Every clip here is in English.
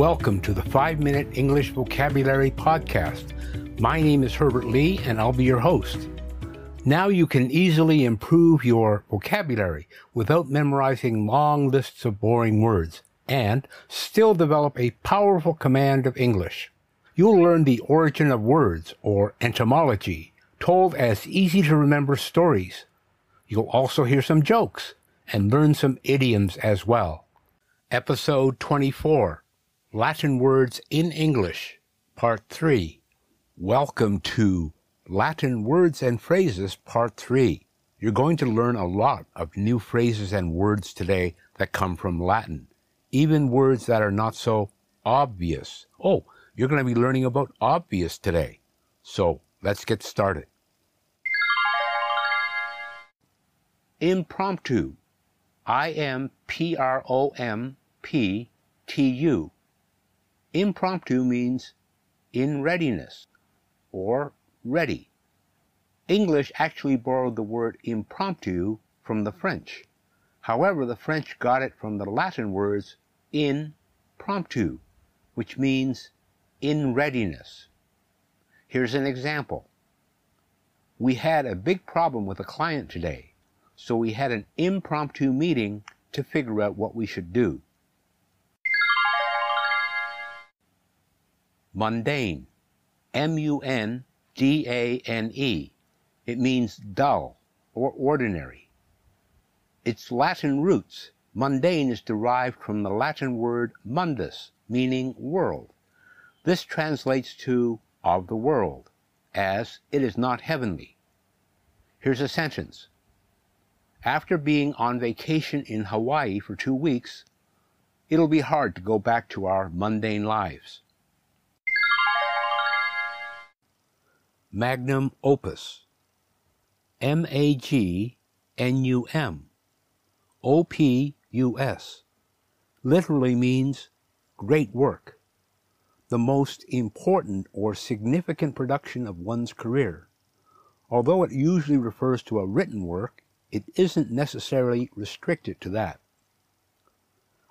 Welcome to the 5 Minute English Vocabulary Podcast. My name is Herbert Lee and I'll be your host. Now you can easily improve your vocabulary without memorizing long lists of boring words and still develop a powerful command of English. You'll learn the origin of words or etymology told as easy to remember stories. You'll also hear some jokes and learn some idioms as well. Episode 24 Latin Words in English, Part 3. Welcome to Latin Words and Phrases, Part 3. You're going to learn a lot of new phrases and words today that come from Latin, even words that are not so obvious. Oh, you're going to be learning about obvious today. So let's get started. Impromptu. I M P R O M P T U. Impromptu means in readiness or ready. English actually borrowed the word impromptu from the French. However, the French got it from the Latin words in promptu, which means in readiness. Here's an example. We had a big problem with a client today, so we had an impromptu meeting to figure out what we should do. Mundane. M-U-N-D-A-N-E. It means dull or ordinary. Its Latin roots, mundane, is derived from the Latin word mundus, meaning world. This translates to of the world, as it is not heavenly. Here's a sentence. After being on vacation in Hawaii for two weeks, it'll be hard to go back to our mundane lives. Magnum opus. M A G N U M O P U S literally means great work, the most important or significant production of one's career. Although it usually refers to a written work, it isn't necessarily restricted to that.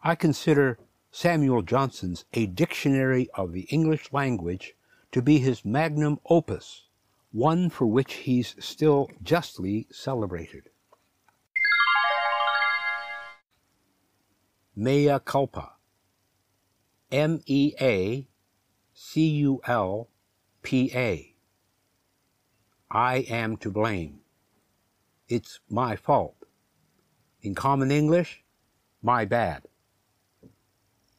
I consider Samuel Johnson's A Dictionary of the English Language to be his magnum opus one for which he's still justly celebrated. Mea culpa. M E A C U L P A. I am to blame. It's my fault. In common English, my bad.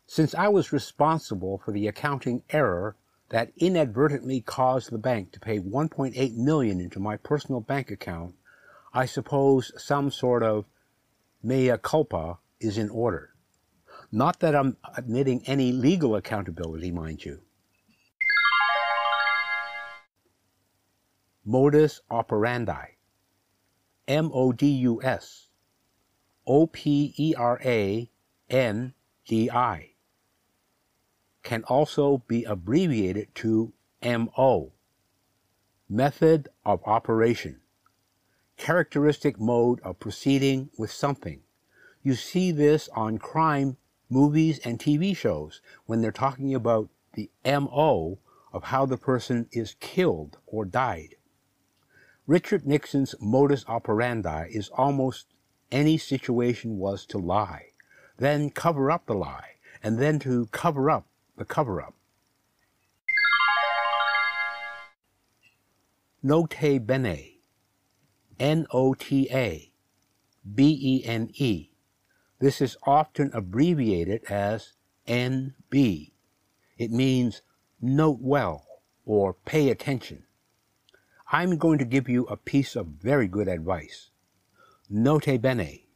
Since I was responsible for the accounting error that inadvertently caused the bank to pay 1.8 million into my personal bank account, I suppose some sort of mea culpa is in order. Not that I'm admitting any legal accountability, mind you. Modus operandi. M O D U S. O P E R A N D I can also be abbreviated to MO. Method of operation. Characteristic mode of proceeding with something. You see this on crime movies and TV shows when they're talking about the MO of how the person is killed or died. Richard Nixon's modus operandi is almost any situation was to lie, then cover up the lie, and then to cover up the cover up. Nota bene. N O T A B E N E. This is often abbreviated as NB. It means note well or pay attention. I'm going to give you a piece of very good advice. Nota bene.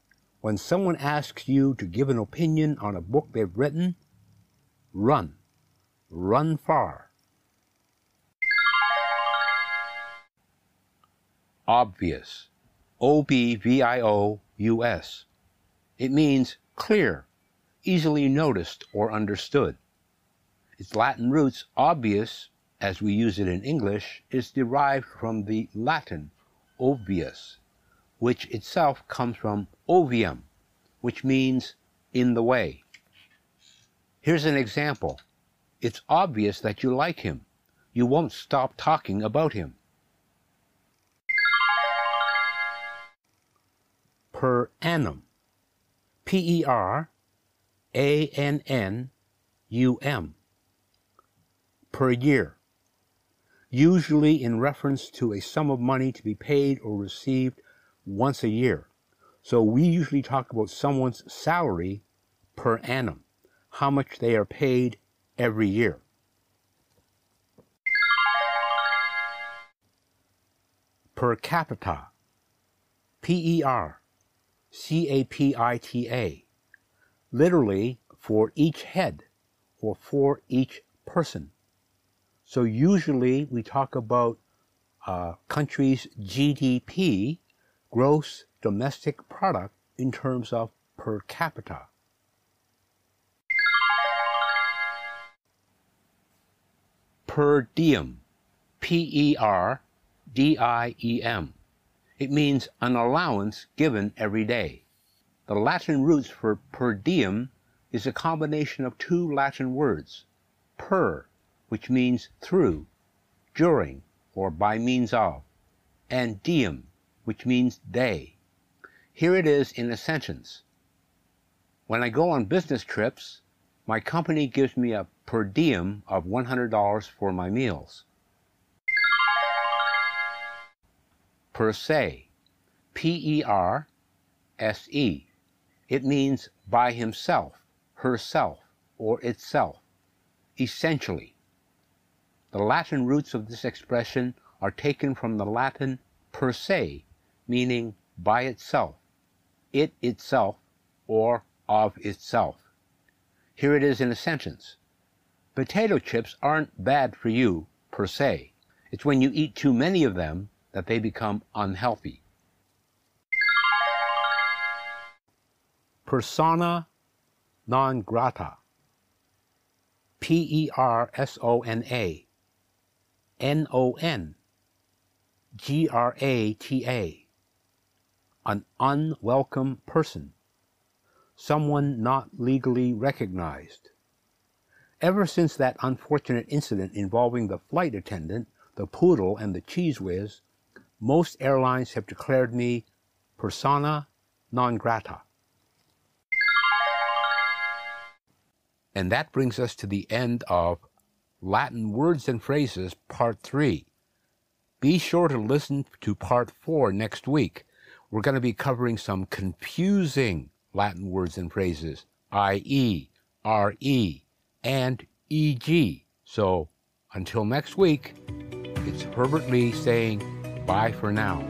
When someone asks you to give an opinion on a book they've written, Run. Run far. Obvious. O B V I O U S. It means clear, easily noticed or understood. Its Latin roots, obvious, as we use it in English, is derived from the Latin obvius, which itself comes from obviam, which means in the way. Here's an example. It's obvious that you like him. You won't stop talking about him. Per annum. P E R A N N U M. Per year. Usually in reference to a sum of money to be paid or received once a year. So we usually talk about someone's salary per annum, how much they are paid every year. Per capita, P E R C A P I T A, literally for each head or for each person. So usually we talk about uh, countries' GDP, gross domestic product, in terms of per capita. Per diem, P E R D I E M. It means an allowance given every day. The Latin roots for per diem is a combination of two Latin words, per, which means through, during, or by means of, and diem, which means day. Here it is in a sentence. When I go on business trips, my company gives me a per diem of $100 for my meals. Per se, P E R S E. It means by himself, herself, or itself, essentially. The Latin roots of this expression are taken from the Latin per se, meaning by itself, it itself, or of itself. Here it is in a sentence. Potato chips aren't bad for you per se. It's when you eat too many of them that they become unhealthy. Persona non grata. P E R S O N A. N O N G R A T A, an unwelcome person, someone not legally recognized. Ever since that unfortunate incident involving the flight attendant, the poodle, and the Cheez Whiz, most airlines have declared me persona non grata. And that brings us to the end of Latin Words and Phrases, Part 3. Be sure to listen to Part 4 next week. We're going to be covering some confusing Latin words and phrases, i.e., re, and eg. So until next week, it's Herbert Lee saying bye for now.